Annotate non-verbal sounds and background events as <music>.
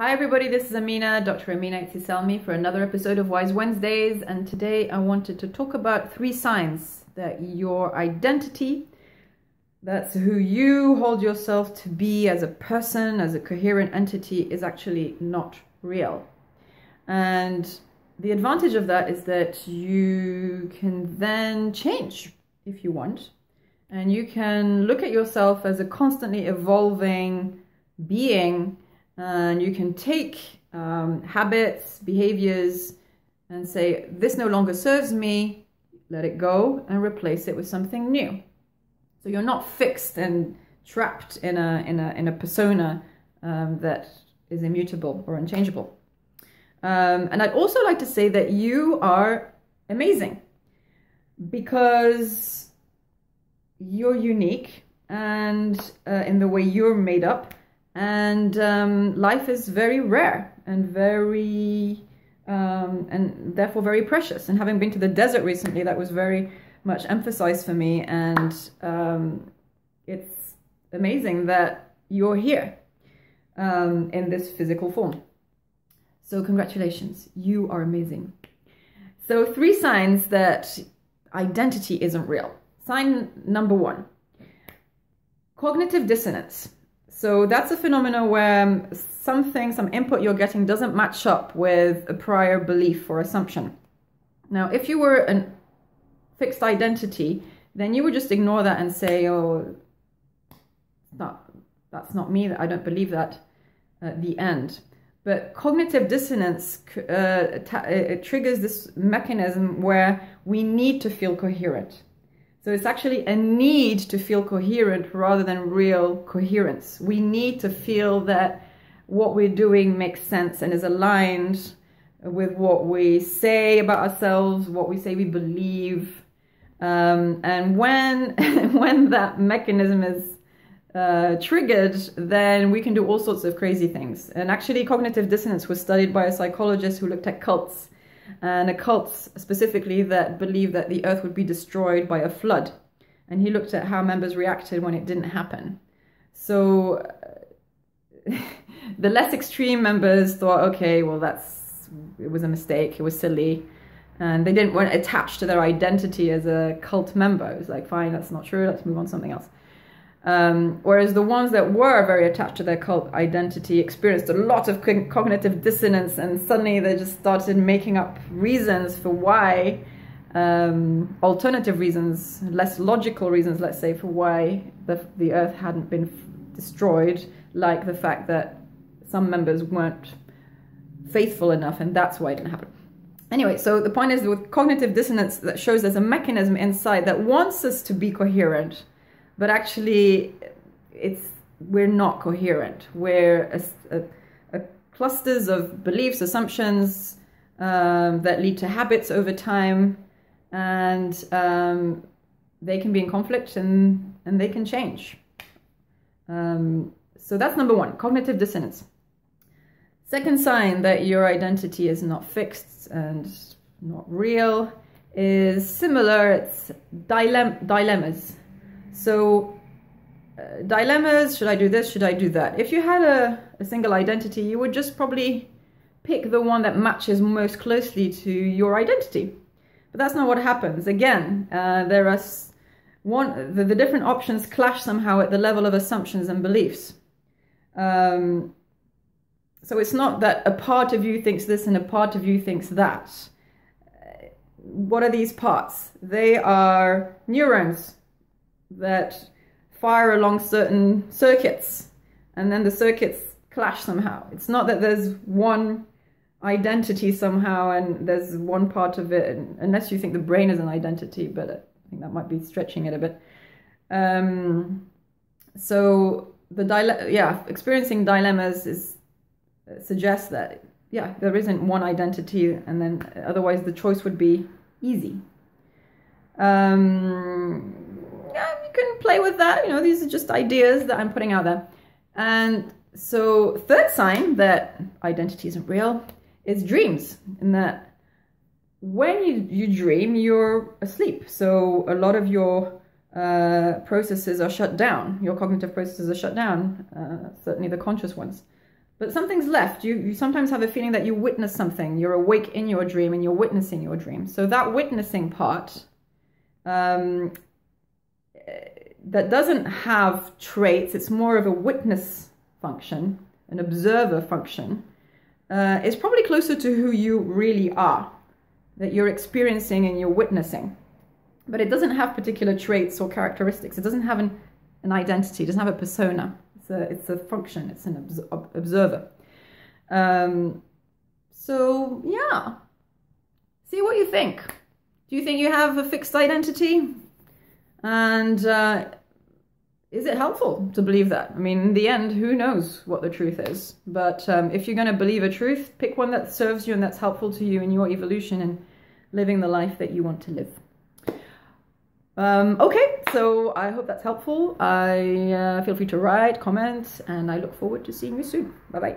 Hi everybody, this is Amina, Dr. Amina Aitsi-Selmi for another episode of Wise Wednesdays and today I wanted to talk about three signs that your identity, that's who you hold yourself to be as a person, as a coherent entity, is actually not real. And the advantage of that is that you can then change if you want and you can look at yourself as a constantly evolving being and you can take um, habits, behaviors, and say, this no longer serves me, let it go and replace it with something new. So you're not fixed and trapped in a, in a, in a persona um, that is immutable or unchangeable. Um, and I'd also like to say that you are amazing because you're unique and uh, in the way you're made up and um, life is very rare and very um, and therefore very precious. And having been to the desert recently that was very much emphasized for me. And um, it's amazing that you're here um, in this physical form. So congratulations. You are amazing. So three signs that identity isn't real. Sign number one cognitive dissonance so that's a phenomenon where something, some input you're getting doesn't match up with a prior belief or assumption. Now, if you were a fixed identity, then you would just ignore that and say, oh, that's not me, I don't believe that at the end. But cognitive dissonance uh, triggers this mechanism where we need to feel coherent. So it's actually a need to feel coherent rather than real coherence. We need to feel that what we're doing makes sense and is aligned with what we say about ourselves, what we say we believe. Um, and when, <laughs> when that mechanism is uh, triggered, then we can do all sorts of crazy things. And actually, cognitive dissonance was studied by a psychologist who looked at cults Uh, and a cult specifically that believed that the earth would be destroyed by a flood. And he looked at how members reacted when it didn't happen. So uh, <laughs> the less extreme members thought, okay, well, that's it was a mistake, it was silly. And they didn't want attached to their identity as a cult member. It was like, fine, that's not true, let's move on to something else. Um, whereas the ones that were very attached to their cult identity experienced a lot of cognitive dissonance and suddenly they just started making up reasons for why, um, alternative reasons, less logical reasons, let's say, for why the, the earth hadn't been destroyed, like the fact that some members weren't faithful enough and that's why it didn't happen. Anyway, so the point is with cognitive dissonance that shows there's a mechanism inside that wants us to be coherent but actually it's we're not coherent. We're a, a, a clusters of beliefs, assumptions um, that lead to habits over time, and um, they can be in conflict and and they can change. Um, so that's number one, cognitive dissonance. Second sign that your identity is not fixed and not real is similar. It's dilem dilemmas. So uh, dilemmas, should I do this, should I do that? If you had a, a single identity, you would just probably pick the one that matches most closely to your identity. But that's not what happens. Again, uh, there are one, the, the, different options clash somehow at the level of assumptions and beliefs. Um, so it's not that a part of you thinks this and a part of you thinks that. What are these parts? They are neurons that fire along certain circuits and then the circuits clash somehow. It's not that there's one identity somehow and there's one part of it, unless you think the brain is an identity, but I think that might be stretching it a bit. Um, so the dile yeah, experiencing dilemmas is uh, suggests that yeah, there isn't one identity, and then otherwise the choice would be easy. Um, you can play with that. You know, these are just ideas that I'm putting out there. And so third sign that identity isn't real is dreams. In that when you, you dream, you're asleep. So a lot of your uh, processes are shut down. Your cognitive processes are shut down, uh, certainly the conscious ones. but something's left. You, you sometimes have a feeling that you witness something. You're awake in your dream and you're witnessing your dream. So that witnessing part um, that doesn't have traits, it's more of a witness function, an observer function, uh, is probably closer to who you really are, that you're experiencing and you're witnessing. But it doesn't have particular traits or characteristics. It doesn't have an, an identity, it doesn't have a persona. It's a, it's a function, it's an obs- observer. Um, so, yeah. See what you think. Do you think you have a fixed identity? And uh, is it helpful to believe that? I mean, in the end, who knows what the truth is? But um, if you're going to believe a truth, pick one that serves you and that's helpful to you in your evolution and living the life that you want to live. Um, okay, so I hope that's helpful. I uh, feel free to write, comment, and I look forward to seeing you soon. Bye bye.